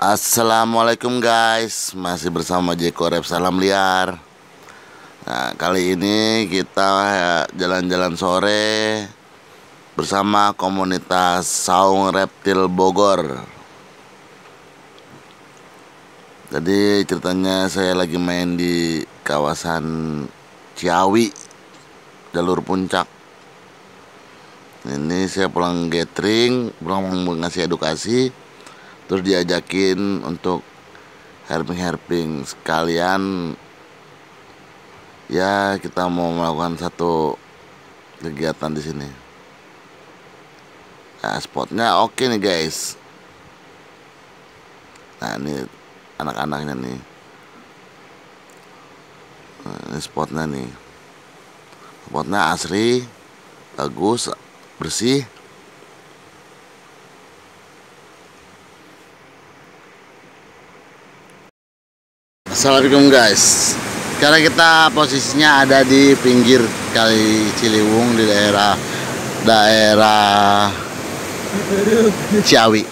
Assalamualaikum guys. Masih bersama Jeko Rep Salam Liar. Nah kali ini kita jalan-jalan sore Bersama komunitas Saung Reptil Bogor. Jadi ceritanya saya lagi main di kawasan Ciawi Jalur Puncak. Ini saya pulang gathering Pulang ngasih edukasi terus diajakin untuk herping-herping sekalian. Ya kita mau melakukan satu kegiatan di sini. Nah spotnya oke nih guys. Nah ini anak-anaknya nih. Nah, ini spotnya nih. Spotnya asri bagus bersih Assalamualaikum guys. Sekarang kita posisinya ada di pinggir kali Ciliwung di daerah daerah Ciawi.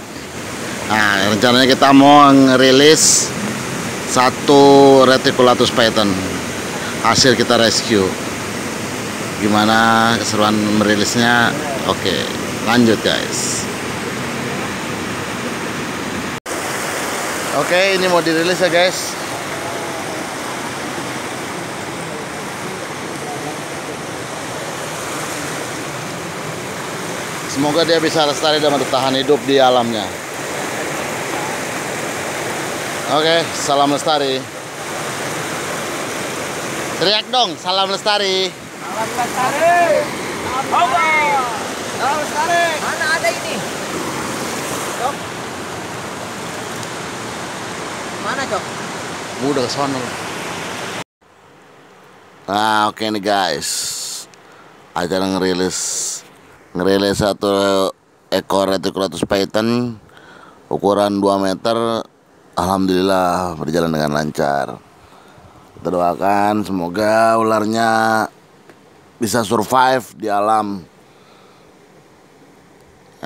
Nah rencananya kita mau ngerilis satu reticulatus python. Hasil kita rescue. Gimana keseruan merilisnya? Oke lanjut guys. Oke ini mau dirilis ya guys Semoga dia bisa lestari dan bertahan hidup di alamnya. Oke, salam lestari. Teriak dong, salam lestari. Salam lestari. Salam lestari. Mana ada ini? Cok. Mana, Cok? Udah ke sono. Nah, oke nih guys. Acara ngerilis ngerilis satu ekor reticulatus python ukuran 2 meter Alhamdulillah berjalan dengan lancar. Kita doakan semoga ularnya bisa survive di alam.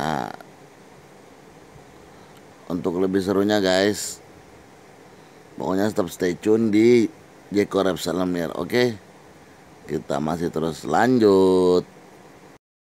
Nah, untuk lebih serunya guys pokoknya tetap stay tune di Jeko Repsalam ya oke? Kita masih terus lanjut